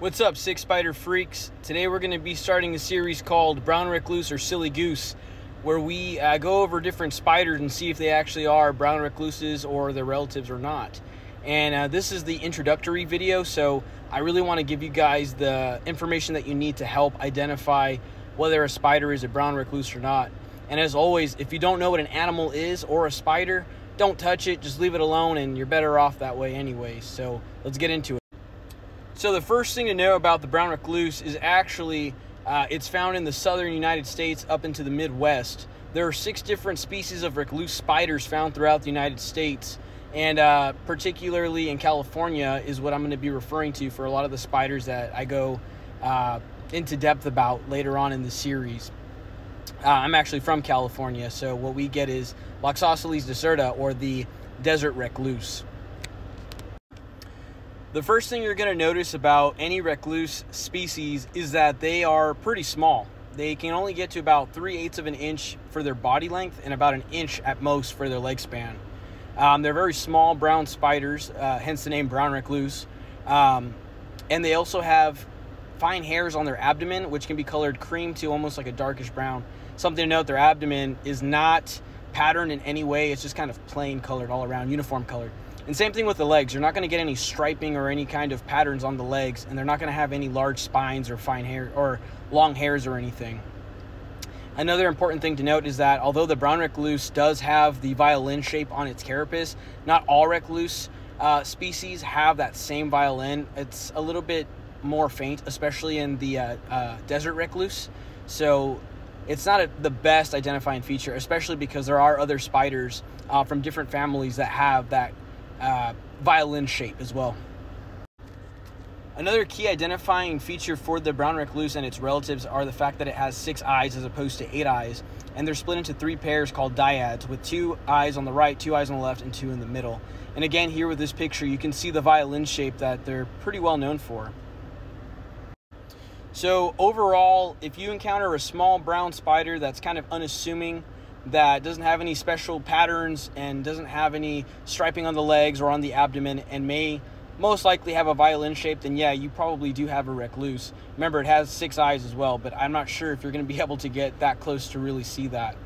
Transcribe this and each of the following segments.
What's up, Six Spider Freaks? Today we're going to be starting a series called Brown Recluse or Silly Goose, where we uh, go over different spiders and see if they actually are brown recluses or their relatives or not. And uh, this is the introductory video, so I really want to give you guys the information that you need to help identify whether a spider is a brown recluse or not. And as always, if you don't know what an animal is or a spider, don't touch it, just leave it alone, and you're better off that way anyway. So let's get into it. So the first thing to know about the brown recluse is actually uh, it's found in the southern United States up into the Midwest. There are six different species of recluse spiders found throughout the United States, and uh, particularly in California is what I'm going to be referring to for a lot of the spiders that I go uh, into depth about later on in the series. Uh, I'm actually from California, so what we get is Loxosceles deserta, or the desert recluse. The first thing you're going to notice about any recluse species is that they are pretty small. They can only get to about 3 eighths of an inch for their body length and about an inch at most for their leg span. Um, they're very small brown spiders, uh, hence the name brown recluse. Um, and they also have fine hairs on their abdomen, which can be colored cream to almost like a darkish brown. Something to note their abdomen is not patterned in any way, it's just kind of plain colored all around, uniform colored. And same thing with the legs. You're not going to get any striping or any kind of patterns on the legs, and they're not going to have any large spines or fine hair or long hairs or anything. Another important thing to note is that although the brown recluse does have the violin shape on its carapace, not all recluse uh, species have that same violin. It's a little bit more faint, especially in the uh, uh, desert recluse. So it's not a, the best identifying feature, especially because there are other spiders uh, from different families that have that uh, violin shape as well. Another key identifying feature for the brown recluse and its relatives are the fact that it has six eyes as opposed to eight eyes, and they're split into three pairs called dyads, with two eyes on the right, two eyes on the left, and two in the middle. And again, here with this picture, you can see the violin shape that they're pretty well known for. So overall, if you encounter a small brown spider that's kind of unassuming, that doesn't have any special patterns and doesn't have any striping on the legs or on the abdomen and may most likely have a violin shape, then yeah, you probably do have a recluse. Remember, it has six eyes as well, but I'm not sure if you're going to be able to get that close to really see that.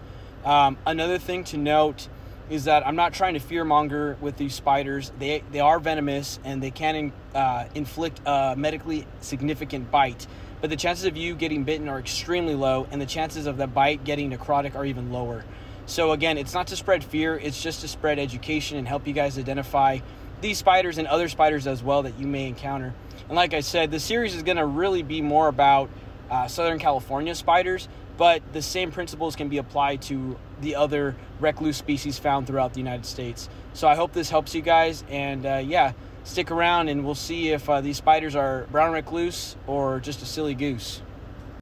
Um, another thing to note is that I'm not trying to fearmonger with these spiders. They, they are venomous and they can uh, inflict a medically significant bite but the chances of you getting bitten are extremely low, and the chances of the bite getting necrotic are even lower. So, again, it's not to spread fear, it's just to spread education and help you guys identify these spiders and other spiders as well that you may encounter. And like I said, the series is going to really be more about uh, Southern California spiders, but the same principles can be applied to the other recluse species found throughout the United States. So I hope this helps you guys, and uh, yeah, stick around and we'll see if uh, these spiders are brown recluse or just a silly goose.